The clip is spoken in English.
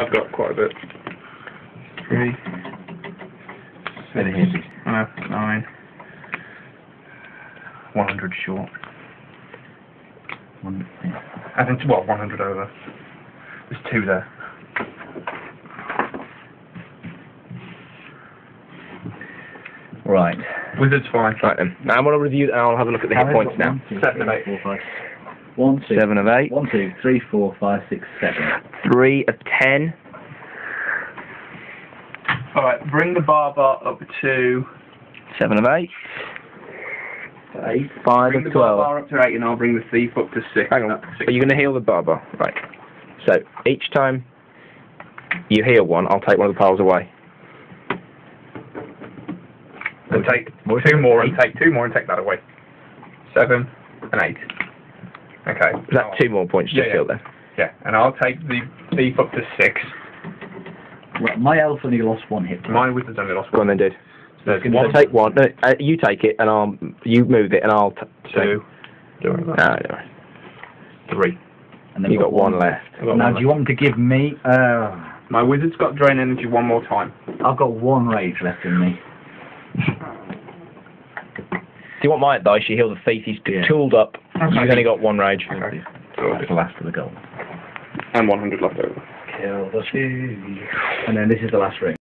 I've got quite a bit. Three. Hear this. Uh, nine. 100 short. One. I think, well, 100 over. There's two there. Right. Wizard's fine. Right then. Now I'm going to review. and I'll have a look at the hit points now. Seven eight. four, five. One, two, Seven of eight. one, two, three, four, five, six, seven. Three of ten. Alright, bring the bar bar up to... Seven of eight. Eight. Five Bring the of bar twelve. bar up to 8 and I'll bring the thief up to 6. Hang on. Six. Are you going to heal the barber? Right. So each time you heal one, I'll take one of the piles away. And take two more and take two more and take that away. Seven and eight. Okay. Is that two more points Yeah, just yeah. heal then? Yeah, and I'll take the thief up to six. Right, my elf only lost one hit. point. My wizard's only lost Go one. on then, dude. So there's Can So one, take one. No, uh, you take it, and I'll you move it, and I'll t- two, No, no. three. And then You we've got one left. I've got Now, one do you want me to give me? Uh, My wizard's got drain energy one more time. I've got one rage left in me. Do you want my dice? You heal the thief. He's Yeah. tooled up. Okay. He's only got one rage. Okay. That's the last of the gold. And 100 left over. Kill the thief. And then this is the last ring.